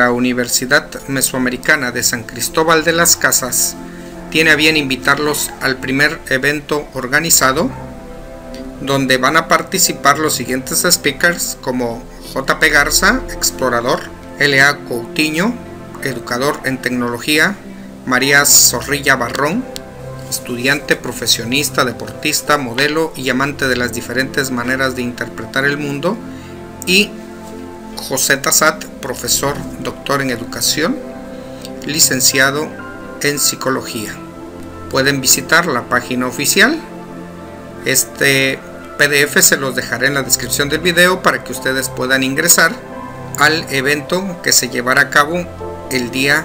la Universidad Mesoamericana de San Cristóbal de las Casas. Tiene a bien invitarlos al primer evento organizado donde van a participar los siguientes speakers como JP Garza, explorador, LA Coutinho, educador en tecnología, María Zorrilla Barrón, estudiante, profesionista, deportista, modelo y amante de las diferentes maneras de interpretar el mundo, y José Tassat, profesor, doctor en educación, licenciado en psicología. Pueden visitar la página oficial. Este PDF se los dejaré en la descripción del video para que ustedes puedan ingresar al evento que se llevará a cabo el día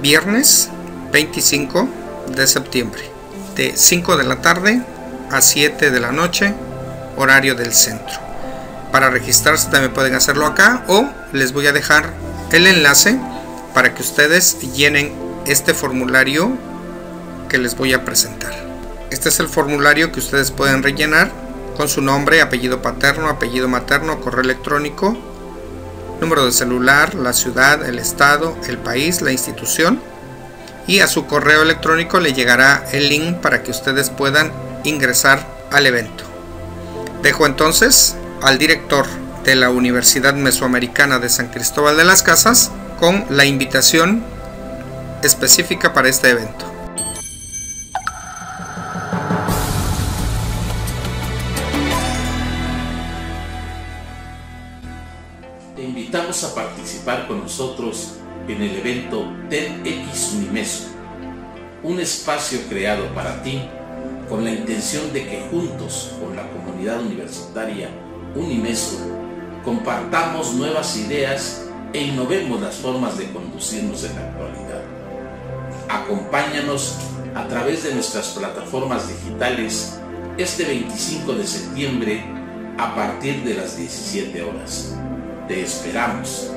viernes 25 de septiembre de 5 de la tarde a 7 de la noche horario del centro para registrarse también pueden hacerlo acá o les voy a dejar el enlace para que ustedes llenen este formulario que les voy a presentar este es el formulario que ustedes pueden rellenar con su nombre, apellido paterno, apellido materno, correo electrónico número de celular, la ciudad, el estado, el país, la institución y a su correo electrónico le llegará el link para que ustedes puedan ingresar al evento. Dejo entonces al director de la Universidad Mesoamericana de San Cristóbal de las Casas con la invitación específica para este evento. Te invitamos a participar con nosotros en el evento TEDx Unimeso, un espacio creado para ti con la intención de que juntos con la comunidad universitaria Unimeso compartamos nuevas ideas e innovemos las formas de conducirnos en la actualidad. Acompáñanos a través de nuestras plataformas digitales este 25 de septiembre a partir de las 17 horas. Te esperamos.